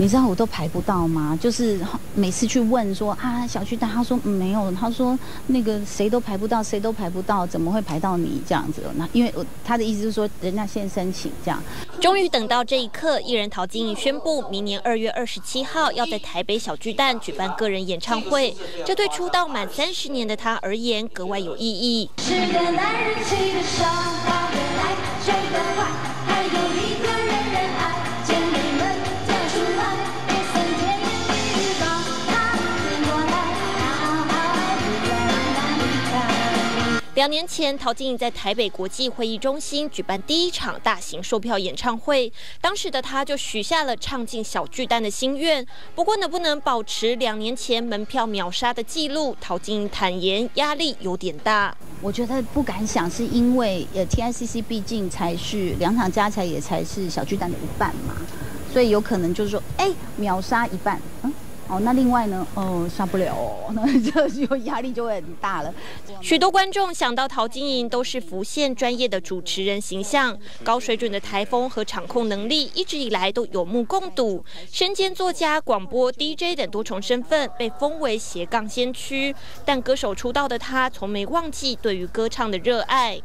你知道我都排不到吗？就是每次去问说啊，小巨蛋，他说没有，他说那个谁都排不到，谁都排不到，怎么会排到你这样子？那因为我他的意思是说，人家先申请这样。终于等到这一刻，艺人陶晶莹宣布，明年二月二十七号要在台北小巨蛋举办个人演唱会，这对出道满三十年的他而言格外有意义。是个男人气的伤，他的爱追得两年前，陶晶莹在台北国际会议中心举办第一场大型售票演唱会，当时的她就许下了唱进小巨蛋的心愿。不过，能不能保持两年前门票秒杀的记录，陶晶莹坦言压力有点大。我觉得不敢想，是因为呃 T I C C 毕竟才是两场加起来也才是小巨蛋的一半嘛，所以有可能就是说，哎，秒杀一半，嗯。哦，那另外呢？哦，杀不了，那这就有压力就会很大了。许多观众想到陶晶莹都是浮现专业的主持人形象，高水准的台风和场控能力一直以来都有目共睹。身兼作家、广播 DJ 等多重身份，被封为斜杠先驱。但歌手出道的他，从没忘记对于歌唱的热爱。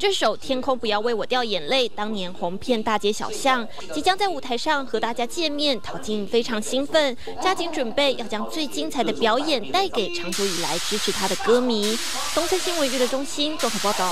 这首《天空不要为我掉眼泪》当年红遍大街小巷，即将在舞台上和大家见面，陶晶莹非常兴奋，加紧准备要将最精彩的表演带给长久以来支持她的歌迷。东森新闻娱乐中心综合报道。